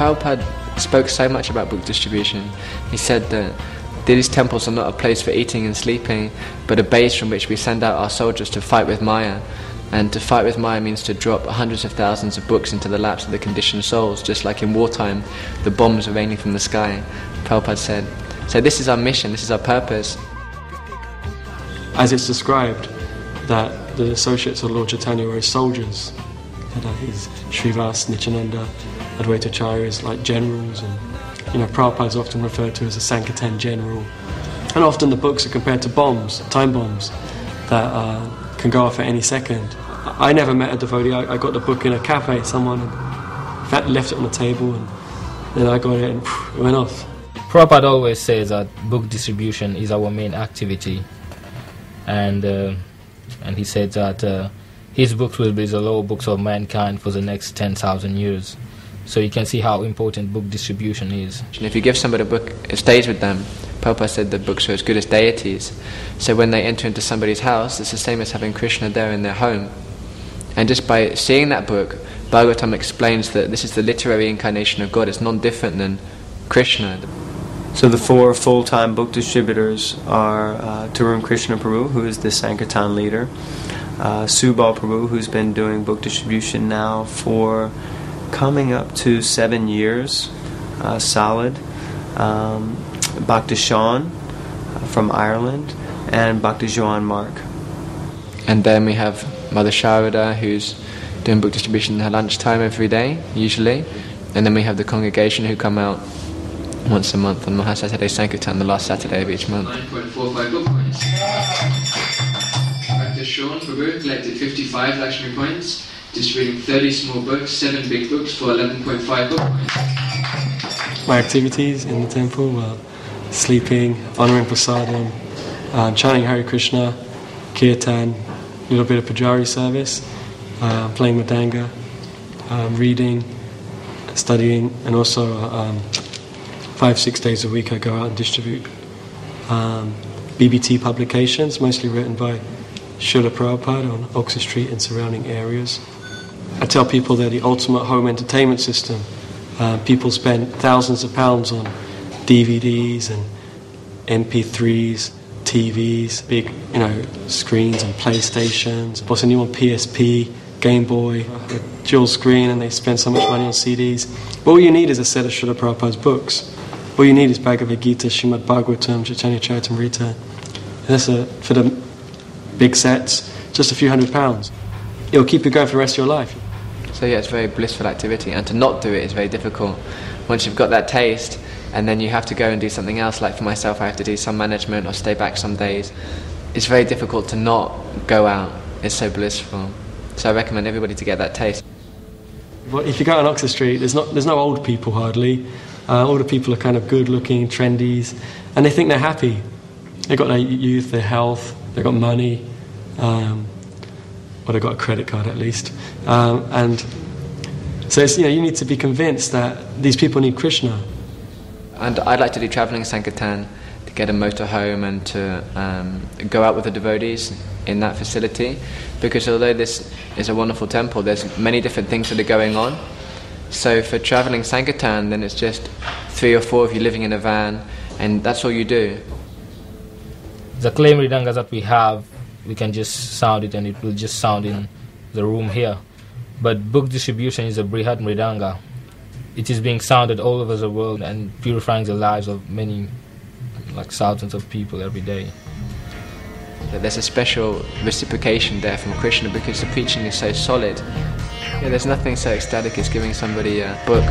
Prabhupada spoke so much about book distribution. He said that these temples are not a place for eating and sleeping, but a base from which we send out our soldiers to fight with Maya. And to fight with Maya means to drop hundreds of thousands of books into the laps of the conditioned souls, just like in wartime, the bombs are raining from the sky. Prabhupada said. So this is our mission, this is our purpose. As it's described, that the associates of Lord Chaitanya were soldiers. And, uh, his Srivas, Nityananda, Advaitacharya is like generals, and you know Prabhupada is often referred to as a Sankirtan general. And often the books are compared to bombs, time bombs, that uh, can go off at any second. I never met a devotee. I, I got the book in a cafe. Someone had left it on the table, and then I got it, and it went off. Prabhupada always says that book distribution is our main activity, and uh, and he said that uh, his books will be the law books of mankind for the next 10,000 years. So you can see how important book distribution is. And if you give somebody a book, it stays with them. Prabhupada said that books are as good as deities. So when they enter into somebody's house, it's the same as having Krishna there in their home. And just by seeing that book, Bhagavatam explains that this is the literary incarnation of God. It's non-different than Krishna. So the four full-time book distributors are uh, Tarun Krishna Prabhu, who is the Sankirtan leader, uh, Subal Prabhu, who's been doing book distribution now for coming up to seven years, uh, solid, um, Bhakta Sean uh, from Ireland, and Bhakta Joan Mark. And then we have Mother Sharada, who's doing book distribution at lunchtime every day, usually. And then we have the congregation who come out once a month on Maha Saturday Sankirtan, the last Saturday of each month. 9.45 book points. Practice Sean Prabhu collected 55 Lakshmi points, distributing 30 small books, 7 big books for 11.5 book. My activities in the temple were sleeping, honoring prasadam, uh, chanting Hare Krishna, kirtan, a little bit of pujari service, uh, playing mridanga, um, reading, studying, and also um, five, six days a week I go out and distribute um, BBT publications, mostly written by Srila Prabhupada on Oxford Street and surrounding areas. I tell people they're the ultimate home entertainment system. Uh, people spend thousands of pounds on DVDs and MP3s, TVs, big you know screens and PlayStations. What's a new one? PSP, Game Boy, dual screen, and they spend so much money on CDs. But all you need is a set of Srila Prabhupada's books. All you need is Bhagavad Gita, Srimad Bhagavatam, Chaitanya Charitamrita. That's a, for the big sets, just a few hundred pounds. It'll keep you going for the rest of your life. So yeah, it's very blissful activity, and to not do it is very difficult. Once you've got that taste, and then you have to go and do something else. Like for myself, I have to do some management or stay back some days. It's very difficult to not go out. It's so blissful. So I recommend everybody to get that taste. Well, if you go on Oxford Street, there's not there's no old people hardly. Uh, the people are kind of good looking, trendies, and they think they're happy. They've got their youth, their health, they've got money, um, well, i've got a credit card at least. Um, and so you know, you need to be convinced that these people need Krishna. And I'd like to do traveling Sankirtan to get a motorhome and to um, go out with the devotees in that facility because although this is a wonderful temple, there's many different things that are going on. So for traveling Sankirtan, then it's just three or four of you living in a van, and that's all you do. The clay mridanga that we have, we can just sound it and it will just sound in the room here. But book distribution is a Brihad Mridanga. It is being sounded all over the world and purifying the lives of many, like thousands of people every day. There's a special reciprocation there from Krishna because the preaching is so solid yeah, there's nothing so ecstatic as giving somebody a book